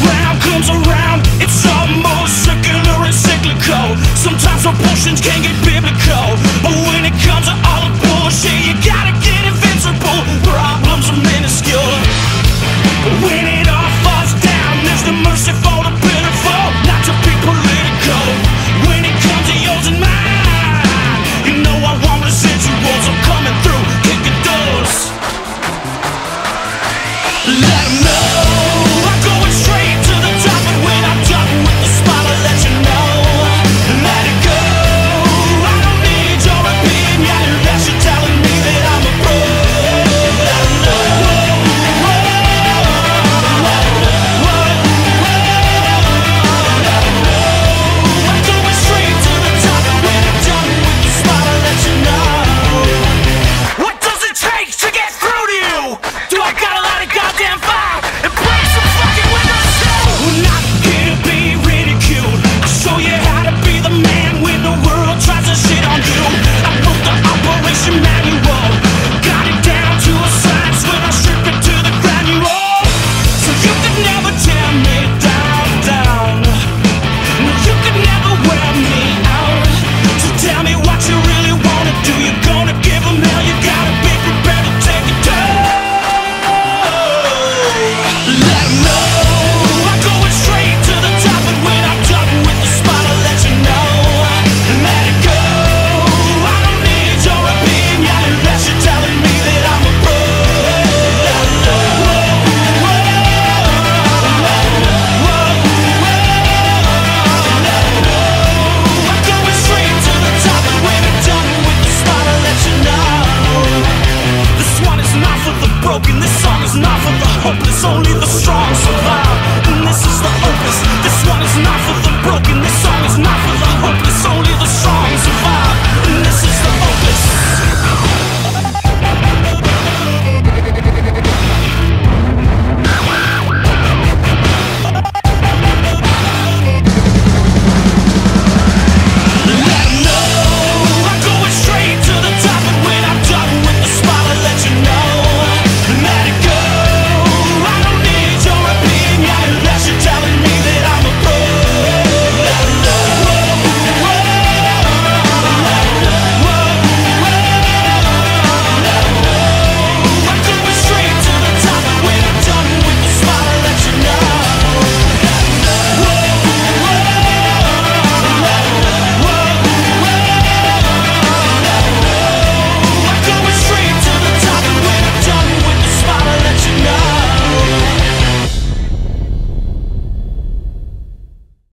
around comes around. It's almost circular and cyclical. Sometimes